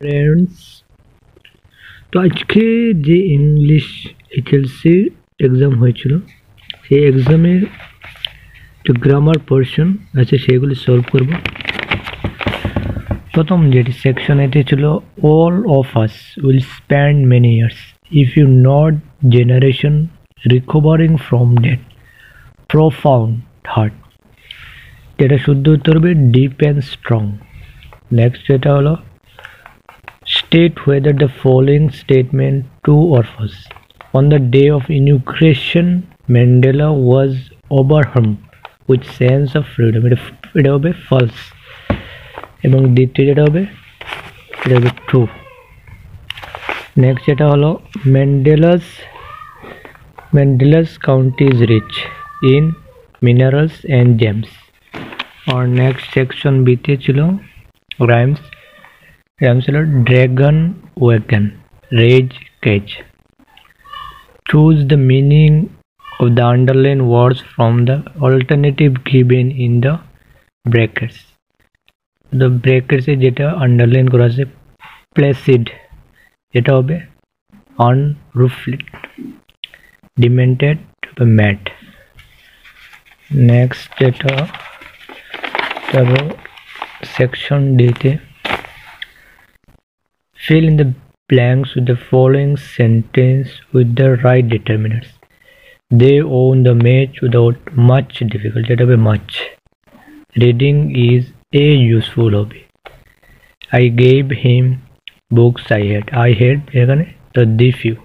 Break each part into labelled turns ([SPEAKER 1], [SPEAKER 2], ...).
[SPEAKER 1] Friends তো আজকে যে ইংলিশ এইচএলসি এক্সাম হয়েছিল, সেই এক্সামের যে গ্রামার পোর্শন আছে, সেগুলি সলভ করব। প্রথম যেটি সেকশন এটি ছিল all of us will spend many years if you not generation recovering from that profound hurt যেটা শুদ্ধ উত্তর হবে ডিপ অ্যান্ড স্ট্রং নেক্সট যেটা হলো state whether the following statement true or false. On the day of inauguration, Mandela was overwhelmed with sense of freedom. এটা এটা হবে false এবং দ্বিতীয় যেটা হবে এটা হবে ট্রু নেক্সট যেটা হলো Mandela's Mandela's county is rich in minerals and gems আর নেক্সট সেকশন বিতে ছিল rhymes Ramsler Dragon Wagon Rage Cage. Choose the meaning of the underlined words from the alternative given in the brackets. The brackets এ যেটা underline করা আছে placed যেটা হবে আনরুফলিড ডিমেন্টেড mat next যেটা তারপর সেকশন ডিতে Fill in the blanks with the following sentence with the right determinants. They won the match without much difficulty. That will much. Reading is a useful hobby. I gave him books I had. I had the the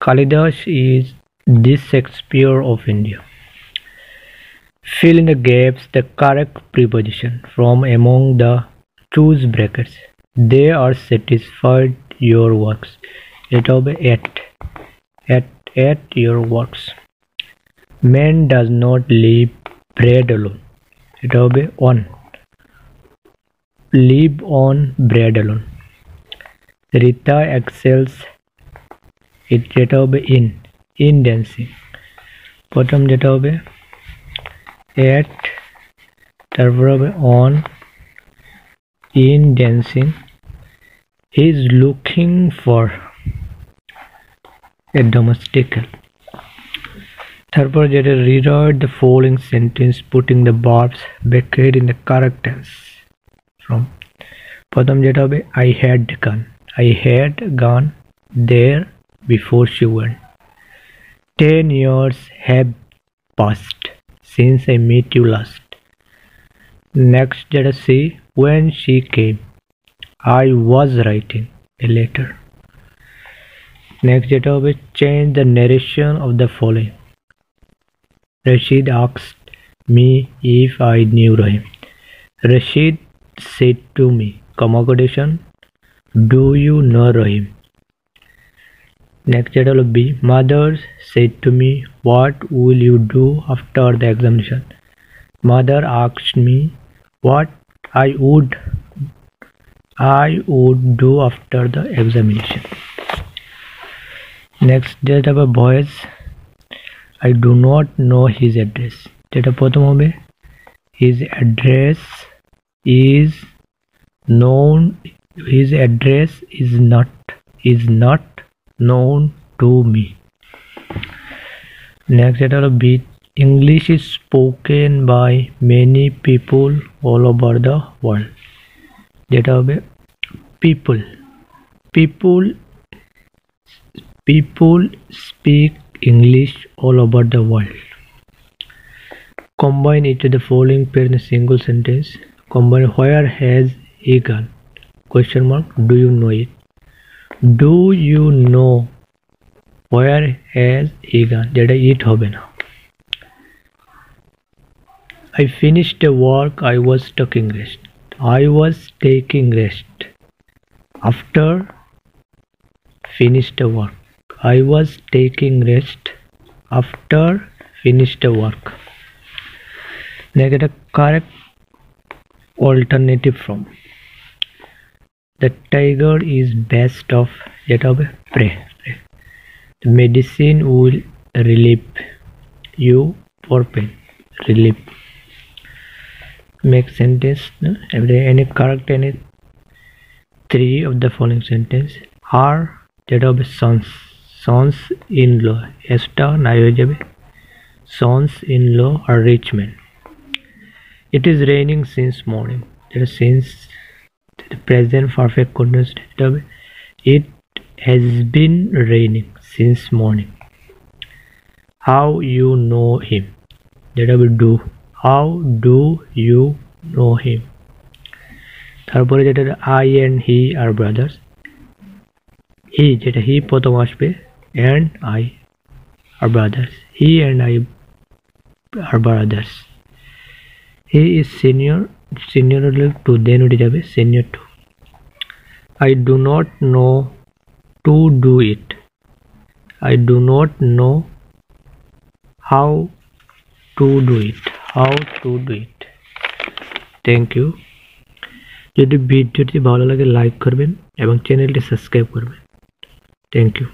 [SPEAKER 1] Kalidas is the Shakespeare of India. Fill in the gaps the correct preposition from among the choose brackets. They are satisfied your works এটা হবে at at at your works man does not live bread alone এটা হবে on live on bread alone Rita excels এটা হবে in in dancing প্রথম যেটা হবে at তারপর হবে on in dancing he is looking for a domestic help তারপর যেটা rewrite the following sentence putting the verbs bracket in the correct tense from প্রথম যেটা হবে I had gone I had gone there before she went ten years have passed since I met you last next যেটা see when she came I was writing a letter. Next data will change the narration of the following. Rashid asked me if I knew Rahim. Rashid said to me, come accommodation, do you know Rahim? Next data will be Mother said to me, What will you do after the examination? Mother asked me what I would I would do after the examination. Next যেটা হবে boys I do not know his address. যেটা প্রথম হবে his address is known his address is not is not known to me. Next যেটা হলো B English is spoken by many people all over the world. যেটা হবে people people people speak English all over the world combine it to the following pair in a single sentence combine where has he gone question mark do you know it do you know where has he gone যেটা ইট হবে না I finished the work I was taking rest I was taking rest. After finished work. I was taking rest after finished work. Now get a correct alternative from. The tiger is best of yet of prey. The medicine will relieve you for pain. Relieve make sentence no? every any correct any three of the following sentence আর যেটা হবে sons sons in law এসটা নাই হয়ে যাবে sons in law R rich man it is raining since morning যেটা since present perfect continuous যেটা হবে it has been raining since morning how you know হিম যেটা হবে do how do you know him তারপরে যেটা I and he are brothers he যেটা he প্রথম আসবে and I are brothers he and I are brothers he is senior senior হলে two then উঠে যাবে senior to I do not know to do it I do not know how to do it how to do it thank you যদি ভিডিওটি ভালো লাগে like করবেন এবং চ্যানেলটি সাবস্ক্রাইব করবেন থ্যাংক ইউ